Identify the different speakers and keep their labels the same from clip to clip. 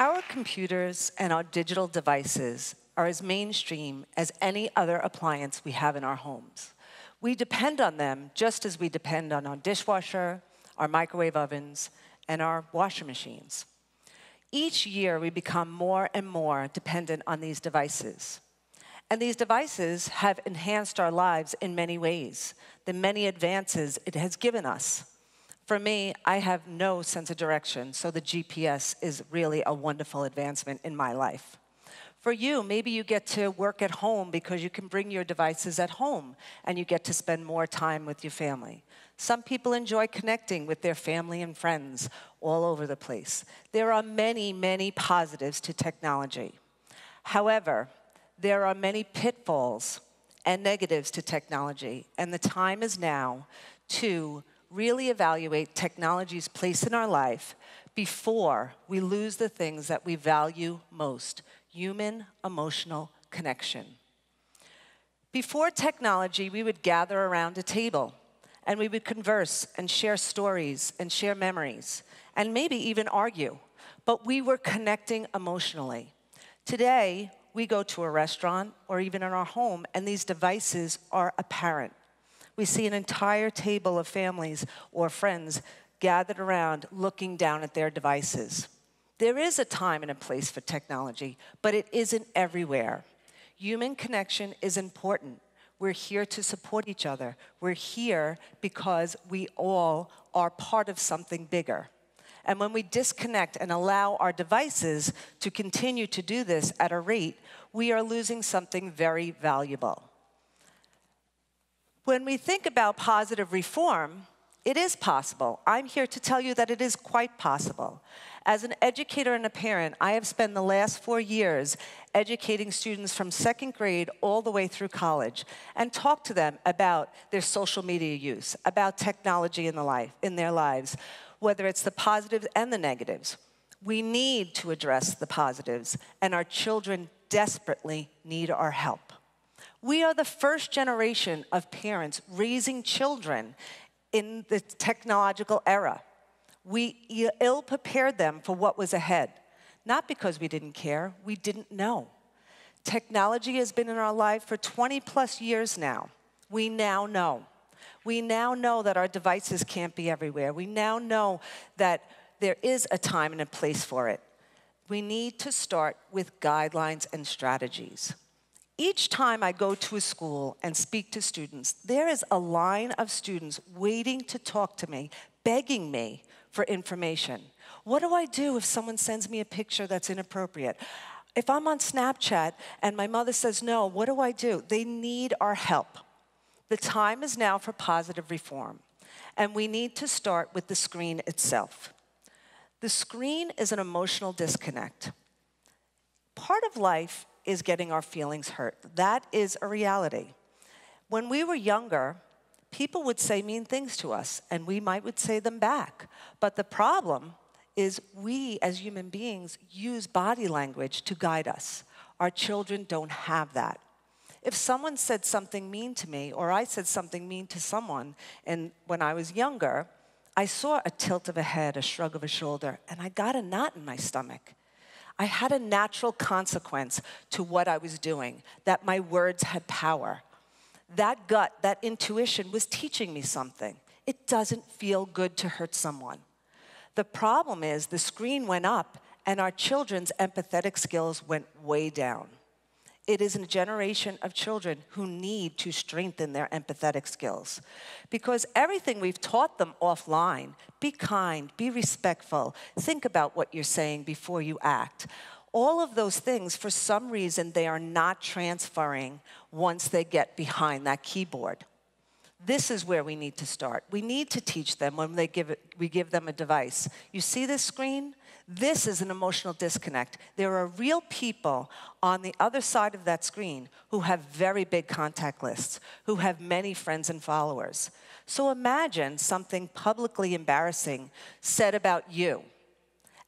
Speaker 1: Our computers and our digital devices are as mainstream as any other appliance we have in our homes. We depend on them just as we depend on our dishwasher, our microwave ovens, and our washer machines. Each year, we become more and more dependent on these devices. And these devices have enhanced our lives in many ways, the many advances it has given us. For me, I have no sense of direction, so the GPS is really a wonderful advancement in my life. For you, maybe you get to work at home because you can bring your devices at home and you get to spend more time with your family. Some people enjoy connecting with their family and friends all over the place. There are many, many positives to technology. However, there are many pitfalls and negatives to technology, and the time is now to really evaluate technology's place in our life before we lose the things that we value most human emotional connection. Before technology, we would gather around a table and we would converse and share stories and share memories and maybe even argue, but we were connecting emotionally. Today, we go to a restaurant or even in our home, and these devices are apparent. We see an entire table of families or friends gathered around looking down at their devices. There is a time and a place for technology, but it isn't everywhere. Human connection is important. We're here to support each other. We're here because we all are part of something bigger. And when we disconnect and allow our devices to continue to do this at a rate, we are losing something very valuable. When we think about positive reform, it is possible. I'm here to tell you that it is quite possible. As an educator and a parent, I have spent the last four years educating students from second grade all the way through college and talk to them about their social media use, about technology in, the life, in their lives, whether it's the positives and the negatives. We need to address the positives, and our children desperately need our help. We are the first generation of parents raising children in the technological era. We ill prepared them for what was ahead, not because we didn't care, we didn't know. Technology has been in our life for 20 plus years now. We now know. We now know that our devices can't be everywhere. We now know that there is a time and a place for it. We need to start with guidelines and strategies. Each time I go to a school and speak to students, there is a line of students waiting to talk to me, begging me for information. What do I do if someone sends me a picture that's inappropriate? If I'm on Snapchat and my mother says no, what do I do? They need our help. The time is now for positive reform, and we need to start with the screen itself. The screen is an emotional disconnect. Part of life is getting our feelings hurt. That is a reality. When we were younger, people would say mean things to us, and we might would say them back. But the problem is we as human beings use body language to guide us. Our children don't have that. If someone said something mean to me, or I said something mean to someone, and when I was younger, I saw a tilt of a head, a shrug of a shoulder, and I got a knot in my stomach. I had a natural consequence to what I was doing, that my words had power. That gut, that intuition was teaching me something. It doesn't feel good to hurt someone. The problem is the screen went up and our children's empathetic skills went way down. It is a generation of children who need to strengthen their empathetic skills. Because everything we've taught them offline be kind, be respectful, think about what you're saying before you act. All of those things, for some reason, they are not transferring once they get behind that keyboard. This is where we need to start. We need to teach them when they give it, we give them a device. You see this screen? This is an emotional disconnect. There are real people on the other side of that screen who have very big contact lists, who have many friends and followers. So imagine something publicly embarrassing said about you.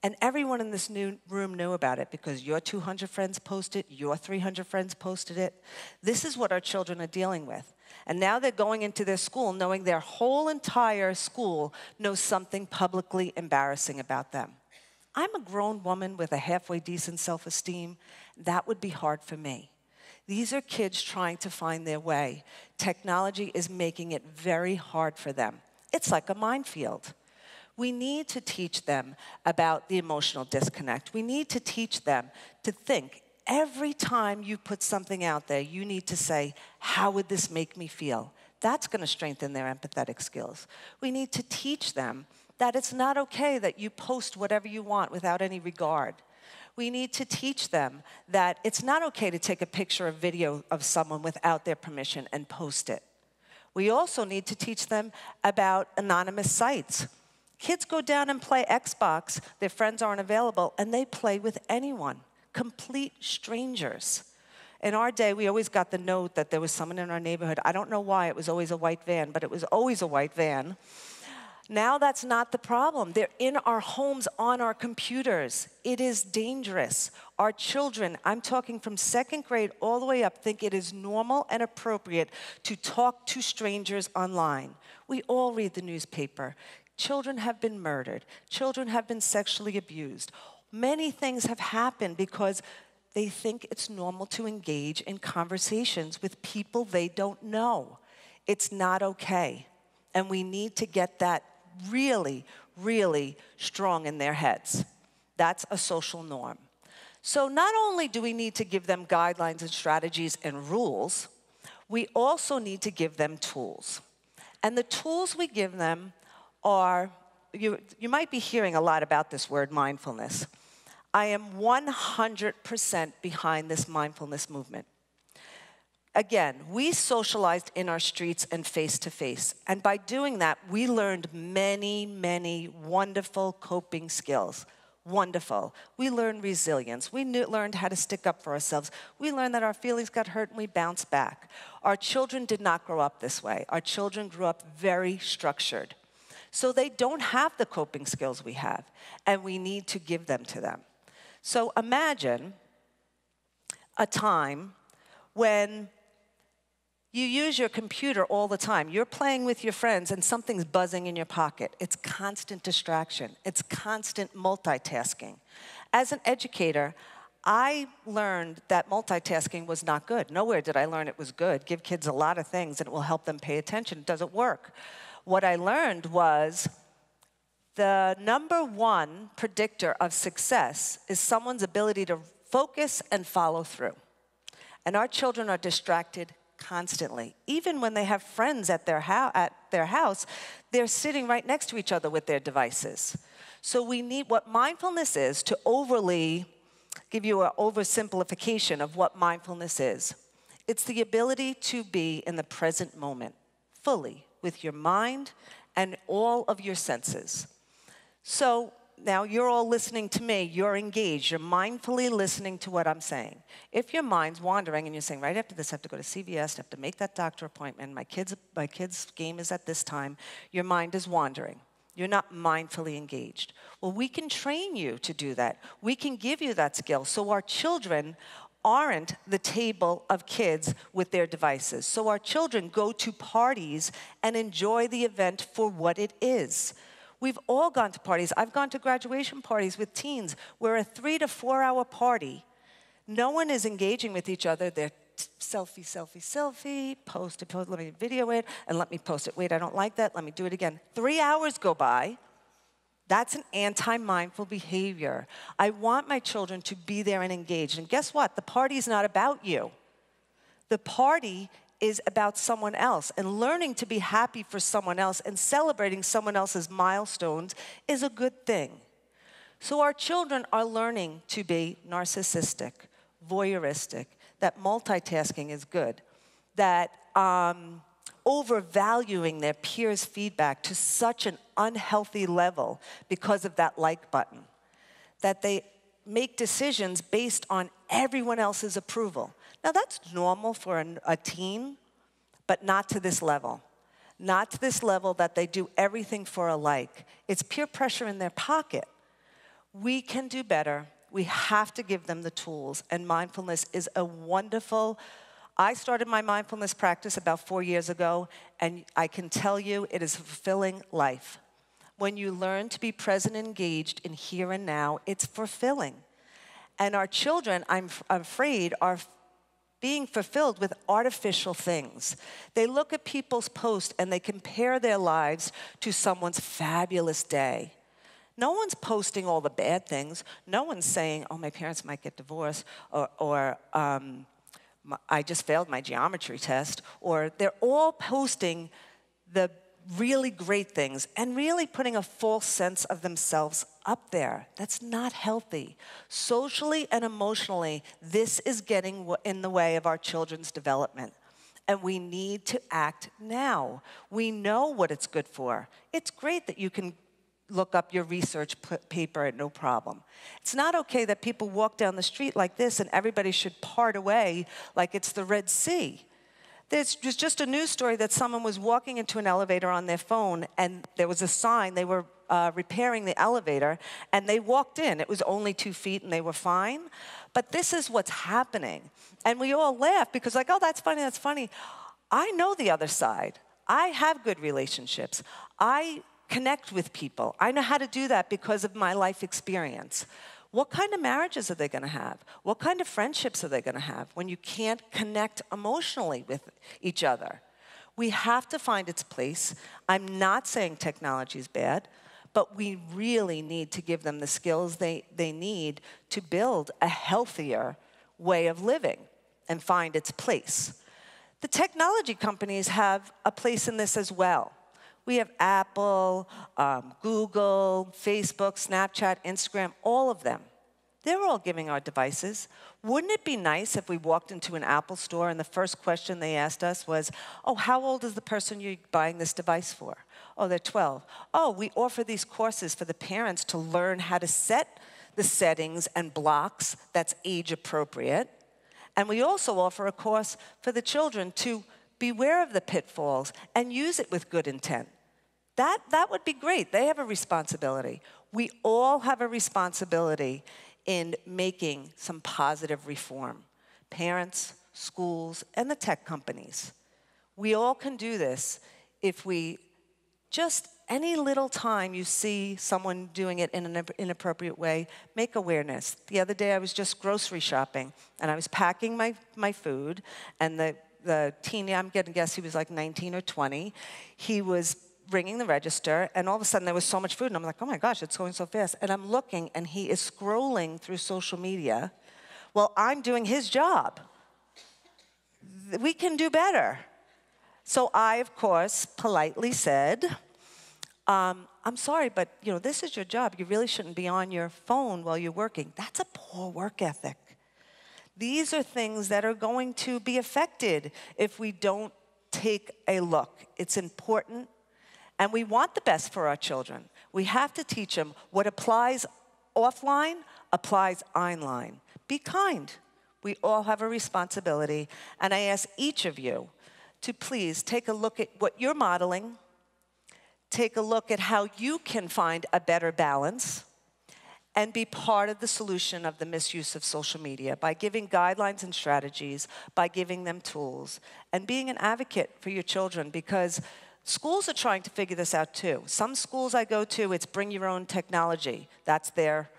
Speaker 1: And everyone in this new room knew about it because your 200 friends posted, your 300 friends posted it. This is what our children are dealing with. And now they're going into their school knowing their whole entire school knows something publicly embarrassing about them. I'm a grown woman with a halfway decent self esteem. That would be hard for me. These are kids trying to find their way. Technology is making it very hard for them. It's like a minefield. We need to teach them about the emotional disconnect. We need to teach them to think every time you put something out there, you need to say, How would this make me feel? That's going to strengthen their empathetic skills. We need to teach them that it's not okay that you post whatever you want without any regard. We need to teach them that it's not okay to take a picture or video of someone without their permission and post it. We also need to teach them about anonymous sites. Kids go down and play Xbox, their friends aren't available, and they play with anyone, complete strangers. In our day, we always got the note that there was someone in our neighborhood. I don't know why it was always a white van, but it was always a white van now that's not the problem. They're in our homes on our computers. It is dangerous. Our children, I'm talking from second grade all the way up, think it is normal and appropriate to talk to strangers online. We all read the newspaper. Children have been murdered, children have been sexually abused. Many things have happened because they think it's normal to engage in conversations with people they don't know. It's not okay. And we need to get that really, really strong in their heads. That's a social norm. So, not only do we need to give them guidelines and strategies and rules, we also need to give them tools. And the tools we give them are you, you might be hearing a lot about this word mindfulness. I am 100% behind this mindfulness movement. Again, we socialized in our streets and face to face. And by doing that, we learned many, many wonderful coping skills. Wonderful. We learned resilience. We knew, learned how to stick up for ourselves. We learned that our feelings got hurt and we bounced back. Our children did not grow up this way. Our children grew up very structured. So they don't have the coping skills we have, and we need to give them to them. So imagine a time when you use your computer all the time. You're playing with your friends and something's buzzing in your pocket. It's constant distraction, it's constant multitasking. As an educator, I learned that multitasking was not good. Nowhere did I learn it was good. Give kids a lot of things and it will help them pay attention. It doesn't work. What I learned was the number one predictor of success is someone's ability to focus and follow through. And our children are distracted constantly. Even when they have friends at their, at their house, they're sitting right next to each other with their devices. So we need what mindfulness is to overly give you an oversimplification of what mindfulness is. It's the ability to be in the present moment fully with your mind and all of your senses. So now you're all listening to me, you're engaged, you're mindfully listening to what I'm saying. If your mind's wandering and you're saying, right after this, I have to go to CVS, I have to make that doctor appointment, my kid's, my kid's game is at this time, your mind is wandering. You're not mindfully engaged. Well, we can train you to do that. We can give you that skill. So our children aren't the table of kids with their devices. So our children go to parties and enjoy the event for what it is. We've all gone to parties. I've gone to graduation parties with teens where a three to four hour party, no one is engaging with each other. They're selfie, selfie, selfie, post it, post, let me video it, and let me post it. Wait, I don't like that. Let me do it again. Three hours go by. That's an anti mindful behavior. I want my children to be there and engaged. And guess what? The party is not about you. The party is about someone else. And learning to be happy for someone else and celebrating someone else's milestones is a good thing. So our children are learning to be narcissistic, voyeuristic, that multitasking is good, that um, overvaluing their peers' feedback to such an unhealthy level because of that like button, that they make decisions based on everyone else's approval. Now, that's normal for an, a teen, but not to this level. Not to this level that they do everything for a like. It's peer pressure in their pocket. We can do better. We have to give them the tools, and mindfulness is a wonderful. I started my mindfulness practice about four years ago, and I can tell you it is fulfilling life. When you learn to be present and engaged in here and now, it's fulfilling. And our children, I'm afraid, are being fulfilled with artificial things. They look at people's posts and they compare their lives to someone's fabulous day. No one's posting all the bad things. No one's saying, oh, my parents might get divorced, or, or um, I just failed my geometry test, or they're all posting the really great things and really putting a false sense of themselves up there. That's not healthy. Socially and emotionally, this is getting in the way of our children's development. And we need to act now. We know what it's good for. It's great that you can look up your research paper at no problem. It's not okay that people walk down the street like this and everybody should part away like it's the Red Sea. There's just a news story that someone was walking into an elevator on their phone and there was a sign, they were uh, repairing the elevator, and they walked in. It was only two feet and they were fine. But this is what's happening. And we all laugh because, like, oh, that's funny, that's funny. I know the other side. I have good relationships. I connect with people. I know how to do that because of my life experience. What kind of marriages are they going to have? What kind of friendships are they going to have when you can't connect emotionally with each other? We have to find its place. I'm not saying technology is bad, but we really need to give them the skills they, they need to build a healthier way of living and find its place. The technology companies have a place in this as well. We have Apple, um, Google, Facebook, Snapchat, Instagram, all of them. They're all giving our devices. Wouldn't it be nice if we walked into an Apple store and the first question they asked us was, Oh, how old is the person you're buying this device for? Oh, they're 12. Oh, we offer these courses for the parents to learn how to set the settings and blocks that's age appropriate. And we also offer a course for the children to beware of the pitfalls and use it with good intent. That, that would be great. They have a responsibility. We all have a responsibility in making some positive reform parents, schools, and the tech companies. We all can do this if we just any little time you see someone doing it in an inappropriate way, make awareness. The other day I was just grocery shopping and I was packing my, my food, and the the teen, I'm to guess he was like 19 or 20. He was ringing the register, and all of a sudden there was so much food, and I'm like, oh my gosh, it's going so fast. And I'm looking, and he is scrolling through social media while I'm doing his job. We can do better. So I, of course, politely said, um, I'm sorry, but you know, this is your job. You really shouldn't be on your phone while you're working. That's a poor work ethic. These are things that are going to be affected if we don't take a look. It's important, and we want the best for our children. We have to teach them what applies offline applies online. Be kind. We all have a responsibility, and I ask each of you to please take a look at what you're modeling, take a look at how you can find a better balance and be part of the solution of the misuse of social media by giving guidelines and strategies, by giving them tools, and being an advocate for your children because schools are trying to figure this out too. Some schools I go to, it's bring your own technology. That's their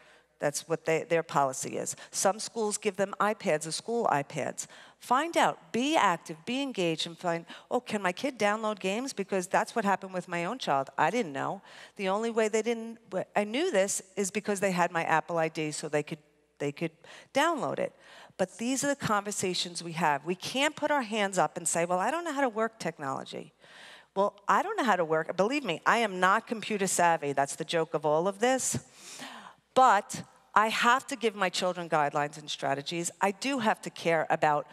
Speaker 1: that's what they, their policy is. Some schools give them iPads, or school iPads. Find out, be active, be engaged, and find, oh, can my kid download games? Because that's what happened with my own child. I didn't know. The only way they didn't, I knew this is because they had my Apple ID so they could, they could download it. But these are the conversations we have. We can't put our hands up and say, well, I don't know how to work technology. Well, I don't know how to work. Believe me, I am not computer savvy. That's the joke of all of this. But I have to give my children guidelines and strategies. I do have to care about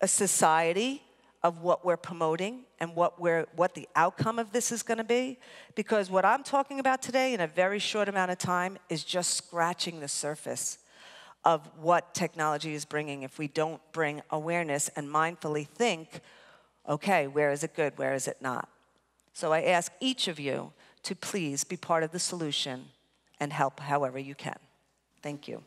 Speaker 1: a society of what we're promoting and what, we're, what the outcome of this is going to be. Because what I'm talking about today in a very short amount of time is just scratching the surface of what technology is bringing if we don't bring awareness and mindfully think, okay, where is it good, where is it not? So I ask each of you to please be part of the solution and help however you can. Thank you.